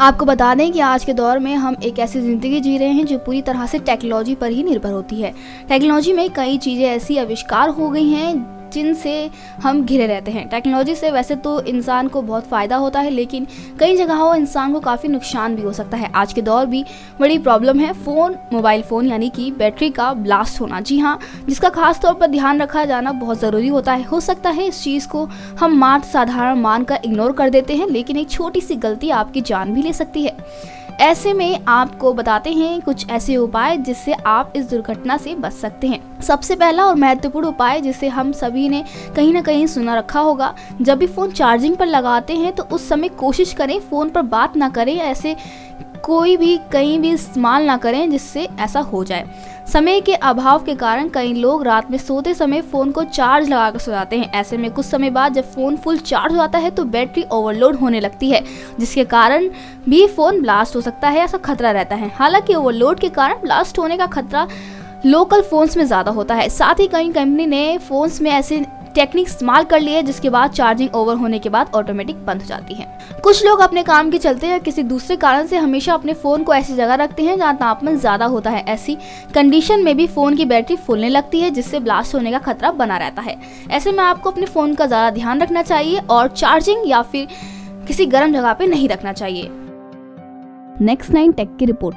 आपको बता दें कि आज के दौर में हम एक ऐसी ज़िंदगी जी रहे हैं जो पूरी तरह से टेक्नोलॉजी पर ही निर्भर होती है। टेक्नोलॉजी में कई चीज़ें ऐसी आविष्कार हो गई हैं जिनसे हम घिरे रहते हैं। टेक्नोलॉजी से वैसे तो इंसान को बहुत फ़ायदा होता है, लेकिन कई जगहों इंसान को काफ़ी नुकसान भी हो सकता है। आज के दौर भी बड़ी प्रॉब्लम है। फ़ोन मोबाइल फ़ोन यानी कि बैटरी का ब्लास्ट होना। जी हाँ जिसका खास तौर पर ध्यान रखा जाना बहुत ज़रूरी होता है। हो सकता है इस चीज़ को हम मात्र साधारण मानकर इग्नोर कर देते हैं, लेकिन एक छोटी सी गलती आपकी जान भी ले सकती है। ऐसे में आपको बताते हैं कुछ ऐसे उपाय जिससे आप इस दुर्घटना से बच सकते हैं। सबसे पहला और महत्वपूर्ण उपाय जिसे हम सभी ने कहीं ना कहीं सुना रखा होगा, जब भी फ़ोन चार्जिंग पर लगाते हैं तो उस समय कोशिश करें फ़ोन पर बात ना करें, ऐसे कोई भी, कहीं भी इस्तेमाल ना करें जिससे ऐसा हो जाए। समय के अभाव के कारण कई लोग रात में सोते समय फ़ोन को चार्ज लगा कर सो जाते हैं। ऐसे में कुछ समय बाद जब फ़ोन फुल चार्ज हो जाता है तो बैटरी ओवरलोड होने लगती है, जिसके कारण भी फ़ोन ब्लास्ट हो सकता है ऐसा खतरा रहता है। हालाँकि ओवरलोड के कारण ब्लास्ट होने का खतरा लोकल फ़ोन्स में ज़्यादा होता है। साथ ही कई कंपनी ने फ़ोन्स में ऐसे टेक्निक इस्तेमाल कर ली है जिसके बाद चार्जिंग ओवर होने के बाद ऑटोमेटिक बंद हो जाती है। कुछ लोग अपने काम के चलते या किसी दूसरे कारण से हमेशा अपने फ़ोन को ऐसी जगह रखते हैं, जहाँ तापमान ज़्यादा होता है। ऐसी कंडीशन में भी फ़ोन की बैटरी फूलने लगती है, जिससे ब्लास्ट होने का खतरा बना रहता है। ऐसे में आपको अपने फ़ोन का ज़्यादा ध्यान रखना चाहिए और चार्जिंग या फिर किसी गर्म जगह पे नहीं रखना चाहिए। नेक्स्ट नाइन टेक की रिपोर्ट